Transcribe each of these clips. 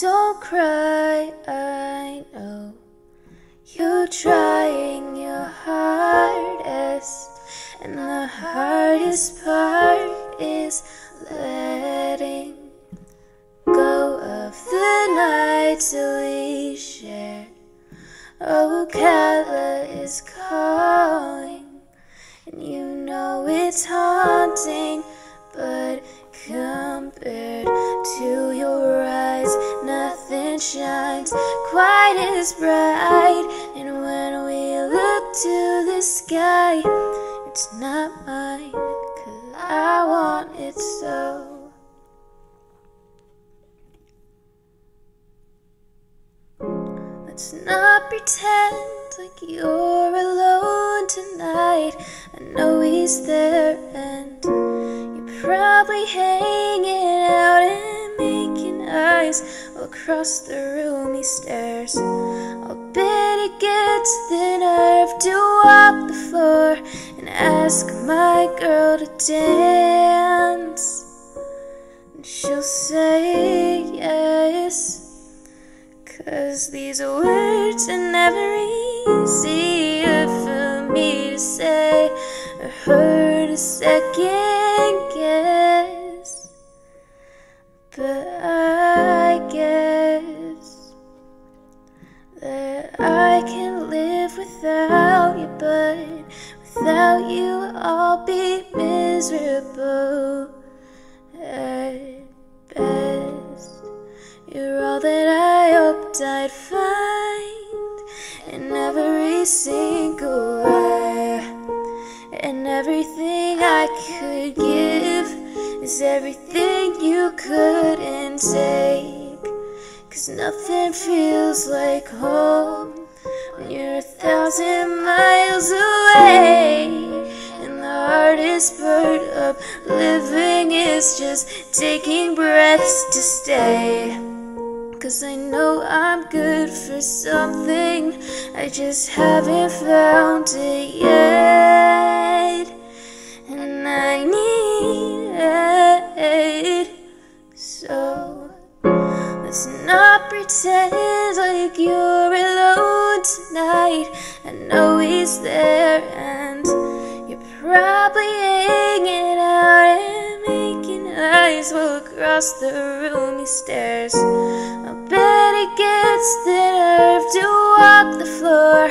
Don't cry, I know you're trying your hardest, and the hardest part is letting go of the nights we shared. Oh, Carolina is calling, and you know it's haunting, quite as bright. And when we look to the sky, it's not mine, cause I want it so. Let's not pretend like you're alone tonight. I know he's there and you're probably hanging across the room he stares. I'll bet he gets the nerve to walk the floor and ask my girl to dance. And she'll say yes. Cause these words are never easy for me to say or her to second miserable at best. You're all that I hoped I'd find in every single way. And everything I could give is everything you couldn't take. Cause nothing feels like home when you're a thousand miles away. Of living is just taking breaths to stay. Cause I know I'm good for something, I just haven't found it yet. And I need it. So let's not pretend like you're alone tonight. I know he's there and you're probably hanging eyes while across the room he stares. I bet he gets the nerve to walk the floor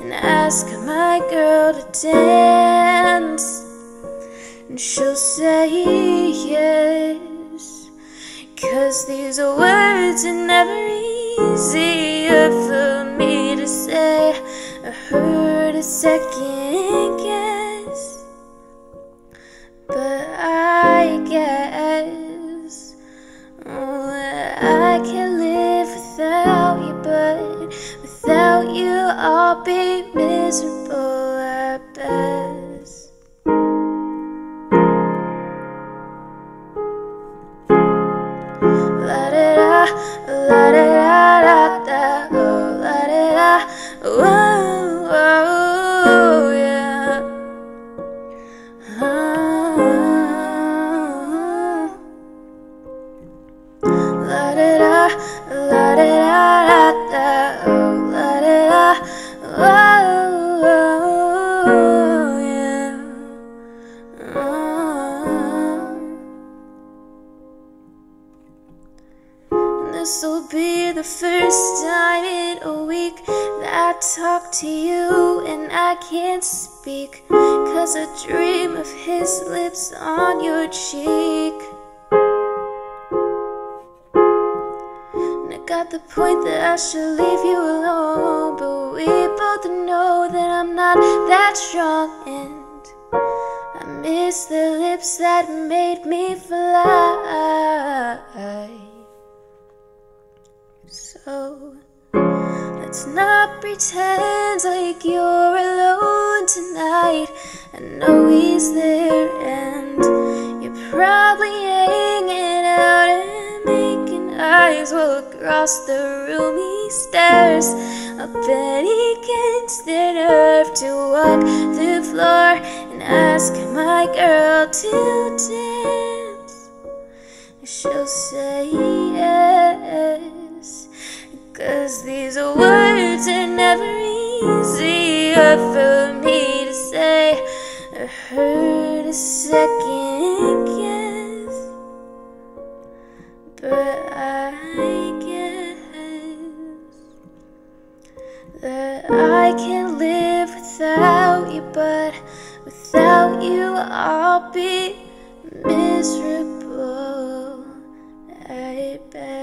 and ask my girl to dance. And she'll say yes. Cause these words are never easy for me to say or her to second guess. This'll be the first time in a week that I talk to you and I can't speak. Cause I dream of his lips on your cheek. And I got the point that I should leave you alone. But we both know that I'm not that strong. And I miss the lips that made me fly. Let's not pretend like you're alone tonight. I know he's there and you're probably hanging out and making eyes across the room he stares. I bet he gets the nerve to walk the floor and ask my girl to dance. She'll say yes. Easier for me to say or her to second guess. But I guess that I can live without you, but without you I'll be miserable. I bet.